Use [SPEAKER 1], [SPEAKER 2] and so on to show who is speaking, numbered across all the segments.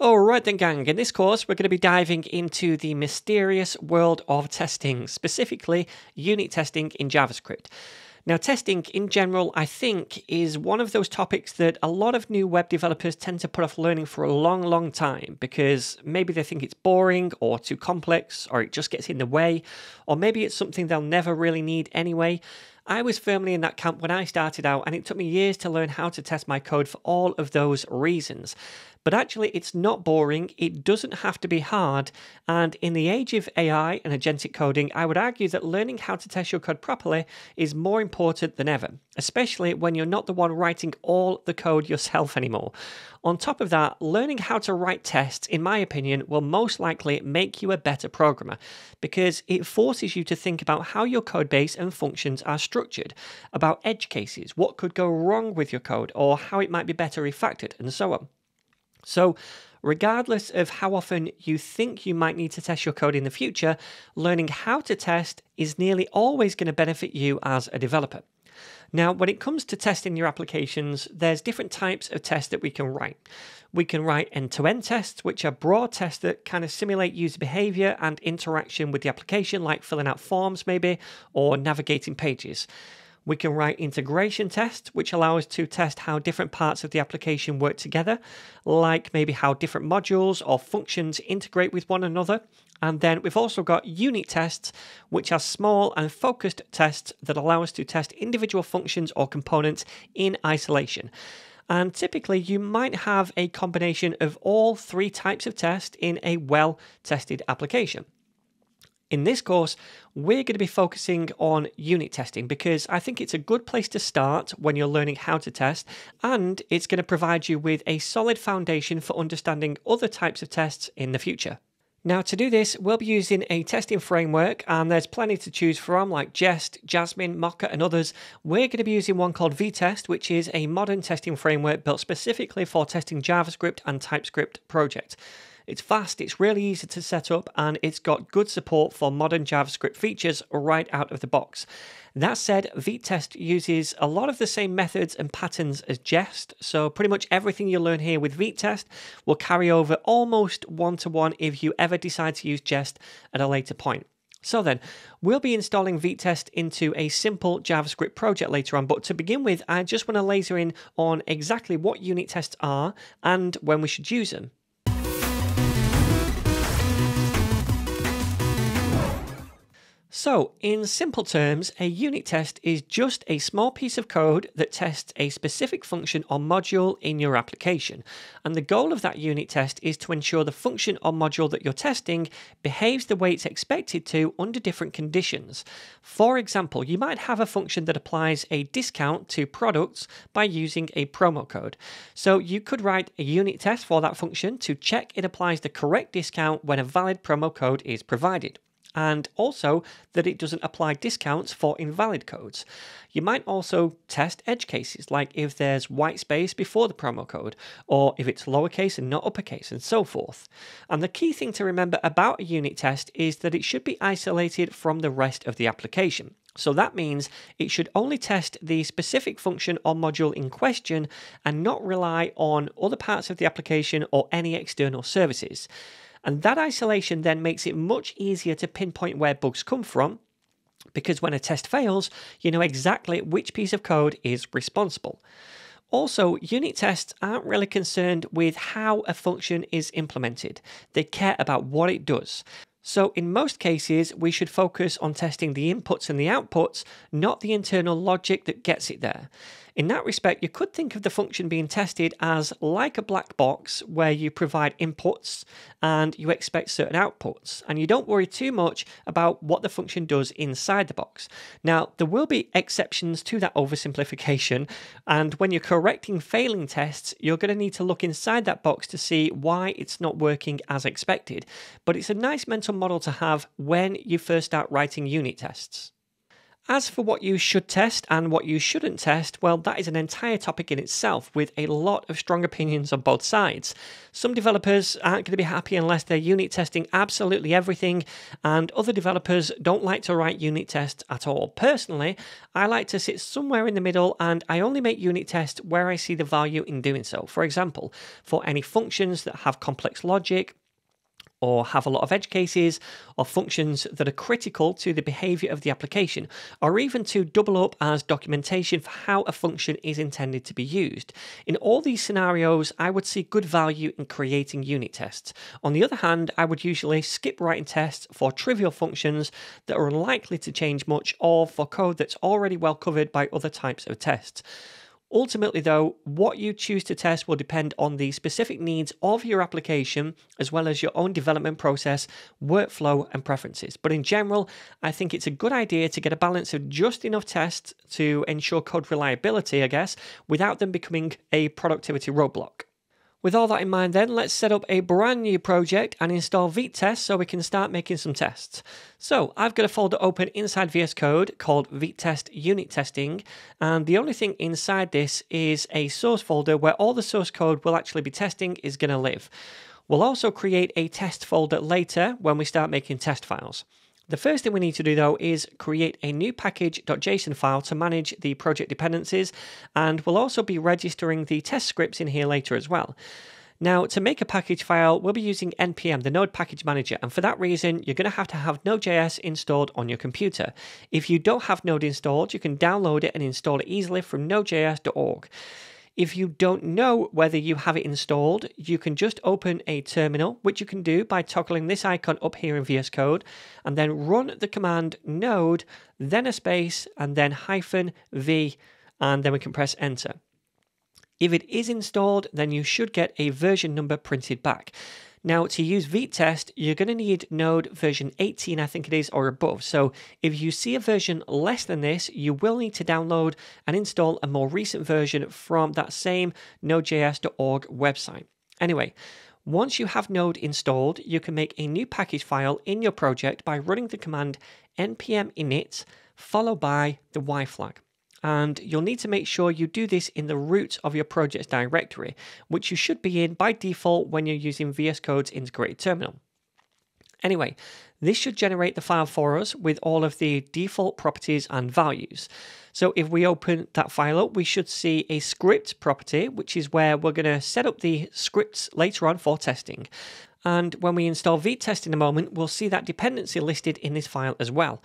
[SPEAKER 1] Alright then, gang, in this course, we're going to be diving into the mysterious world of testing, specifically unit testing in JavaScript. Now, testing in general, I think, is one of those topics that a lot of new web developers tend to put off learning for a long, long time because maybe they think it's boring or too complex or it just gets in the way, or maybe it's something they'll never really need anyway. I was firmly in that camp when I started out, and it took me years to learn how to test my code for all of those reasons. But actually, it's not boring, it doesn't have to be hard, and in the age of AI and agentic coding, I would argue that learning how to test your code properly is more important than ever, especially when you're not the one writing all the code yourself anymore. On top of that, learning how to write tests, in my opinion, will most likely make you a better programmer because it forces you to think about how your code base and functions are structured, about edge cases, what could go wrong with your code, or how it might be better refactored, and so on. So, regardless of how often you think you might need to test your code in the future, learning how to test is nearly always going to benefit you as a developer. Now, when it comes to testing your applications, there's different types of tests that we can write. We can write end to end tests, which are broad tests that kind of simulate user behavior and interaction with the application, like filling out forms, maybe, or navigating pages. We can write integration tests, which allow us to test how different parts of the application work together, like maybe how different modules or functions integrate with one another. And then we've also got unit tests, which are small and focused tests that allow us to test individual functions or components in isolation. And typically, you might have a combination of all three types of test in a well tested application. In this course, we're going to be focusing on unit testing because I think it's a good place to start when you're learning how to test, and it's going to provide you with a solid foundation for understanding other types of tests in the future. Now, to do this, we'll be using a testing framework, and there's plenty to choose from, like Jest, Jasmine, Mocha, and others. We're going to be using one called Vitest, which is a modern testing framework built specifically for testing JavaScript and TypeScript projects. It's fast, it's really easy to set up, and it's got good support for modern JavaScript features right out of the box. That said, Vitest uses a lot of the same methods and patterns as Jest, so pretty much everything you learn here with Vitest will carry over almost one to one if you ever decide to use Jest at a later point. So then, we'll be installing Vitest into a simple JavaScript project later on, but to begin with, I just want to laser in on exactly what unit tests are and when we should use them. So, in simple terms, a unit test is just a small piece of code that tests a specific function or module in your application. And the goal of that unit test is to ensure the function or module that you're testing behaves the way it's expected to under different conditions. For example, you might have a function that applies a discount to products by using a promo code. So, you could write a unit test for that function to check it applies the correct discount when a valid promo code is provided and also that it doesn't apply discounts for invalid codes. You might also test edge cases, like if there's white space before the promo code, or if it's lowercase and not uppercase, and so forth. And the key thing to remember about a unit test is that it should be isolated from the rest of the application. So that means it should only test the specific function or module in question and not rely on other parts of the application or any external services. And that isolation then makes it much easier to pinpoint where bugs come from because when a test fails, you know exactly which piece of code is responsible. Also, unit tests aren't really concerned with how a function is implemented, they care about what it does. So, in most cases, we should focus on testing the inputs and the outputs, not the internal logic that gets it there. In that respect, you could think of the function being tested as like a black box where you provide inputs and you expect certain outputs, and you don't worry too much about what the function does inside the box. Now, there will be exceptions to that oversimplification, and when you're correcting failing tests, you're going to need to look inside that box to see why it's not working as expected. But it's a nice mental model to have when you first start writing unit tests. As for what you should test and what you shouldn't test, well, that is an entire topic in itself with a lot of strong opinions on both sides. Some developers aren't going to be happy unless they're unit testing absolutely everything, and other developers don't like to write unit tests at all. Personally, I like to sit somewhere in the middle and I only make unit tests where I see the value in doing so. For example, for any functions that have complex logic, or have a lot of edge cases or functions that are critical to the behavior of the application, or even to double up as documentation for how a function is intended to be used. In all these scenarios, I would see good value in creating unit tests. On the other hand, I would usually skip writing tests for trivial functions that are unlikely to change much or for code that's already well covered by other types of tests. Ultimately, though, what you choose to test will depend on the specific needs of your application, as well as your own development process, workflow, and preferences. But in general, I think it's a good idea to get a balance of just enough tests to ensure code reliability, I guess, without them becoming a productivity roadblock. With all that in mind, then, let's set up a brand new project and install Vitest so we can start making some tests. So, I've got a folder open inside VS Code called Vitest Unit Testing, and the only thing inside this is a source folder where all the source code we'll actually be testing is going to live. We'll also create a test folder later when we start making test files. The first thing we need to do though is create a new package.json file to manage the project dependencies, and we'll also be registering the test scripts in here later as well. Now, to make a package file, we'll be using npm, the Node Package Manager, and for that reason, you're going to have to have Node.js installed on your computer. If you don't have Node installed, you can download it and install it easily from nodejs.org. If you don't know whether you have it installed, you can just open a terminal, which you can do by toggling this icon up here in VS Code, and then run the command node, then a space, and then hyphen v, and then we can press enter. If it is installed, then you should get a version number printed back. Now, to use Vitest, you're going to need Node version 18, I think it is, or above. So if you see a version less than this, you will need to download and install a more recent version from that same nodejs.org website. Anyway, once you have Node installed, you can make a new package file in your project by running the command npm init followed by the y flag and you'll need to make sure you do this in the root of your project's directory, which you should be in by default when you're using VS Code's integrated terminal. Anyway, this should generate the file for us with all of the default properties and values. So if we open that file up, we should see a script property, which is where we're going to set up the scripts later on for testing. And when we install Vitest in a moment, we'll see that dependency listed in this file as well.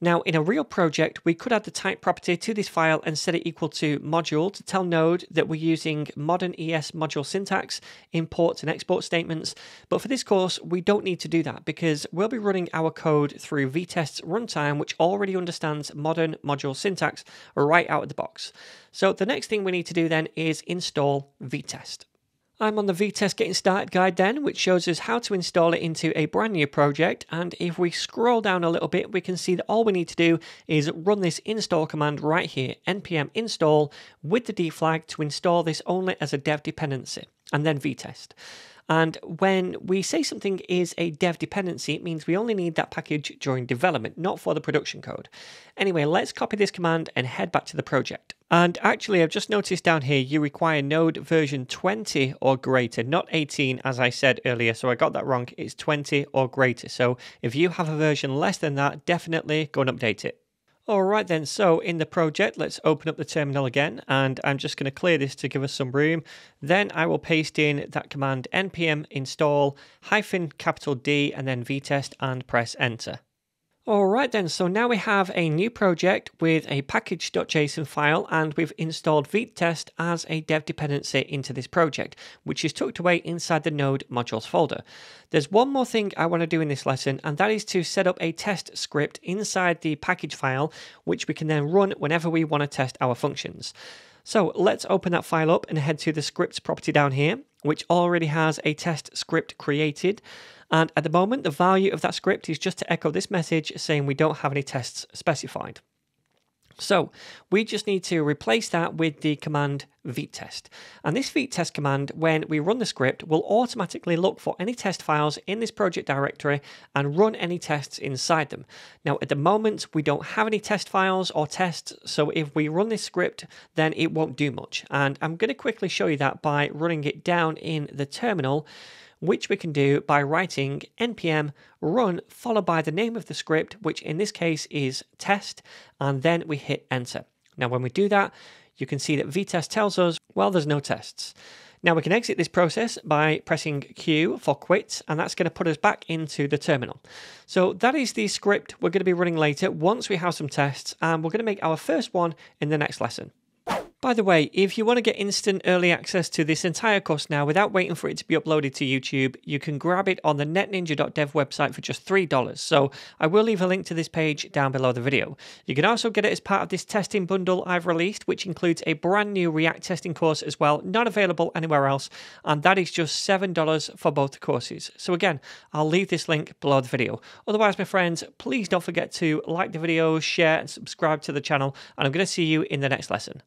[SPEAKER 1] Now, in a real project, we could add the type property to this file and set it equal to module to tell Node that we're using modern ES module syntax, import and export statements. But for this course, we don't need to do that because we'll be running our code through Vitest's runtime, which already understands modern module syntax right out of the box. So the next thing we need to do then is install Vitest. I'm on the Vitest Getting Started guide then, which shows us how to install it into a brand new project. And if we scroll down a little bit, we can see that all we need to do is run this install command right here, npm install with the D flag to install this only as a dev dependency, and then Vitest. And when we say something is a dev dependency, it means we only need that package during development, not for the production code. Anyway, let's copy this command and head back to the project. And actually, I've just noticed down here you require Node version 20 or greater, not 18 as I said earlier. So I got that wrong. It's 20 or greater. So if you have a version less than that, definitely go and update it. All right then, so in the project, let's open up the terminal again, and I'm just going to clear this to give us some room. Then I will paste in that command npm install hyphen capital D and then vitest and press enter. Alright then, so now we have a new project with a package.json file and we've installed Vitest as a dev dependency into this project, which is tucked away inside the Node modules folder. There's one more thing I want to do in this lesson, and that is to set up a test script inside the package file, which we can then run whenever we want to test our functions. So let's open that file up and head to the scripts property down here, which already has a test script created. And at the moment, the value of that script is just to echo this message saying we don't have any tests specified. So we just need to replace that with the command Vitest. And this Vitest command, when we run the script, will automatically look for any test files in this project directory and run any tests inside them. Now, at the moment, we don't have any test files or tests, so if we run this script, then it won't do much. And I'm going to quickly show you that by running it down in the terminal which we can do by writing npm run followed by the name of the script, which in this case is test, and then we hit enter. Now, when we do that, you can see that Vitest tells us, well, there's no tests. Now we can exit this process by pressing Q for quit, and that's going to put us back into the terminal. So that is the script we're going to be running later once we have some tests, and we're going to make our first one in the next lesson. By the way, if you want to get instant early access to this entire course now without waiting for it to be uploaded to YouTube, you can grab it on the netninja.dev website for just $3. So I will leave a link to this page down below the video. You can also get it as part of this testing bundle I've released, which includes a brand new React testing course as well, not available anywhere else, and that is just $7 for both courses. So again, I'll leave this link below the video. Otherwise, my friends, please don't forget to like the video, share, and subscribe to the channel, and I'm going to see you in the next lesson.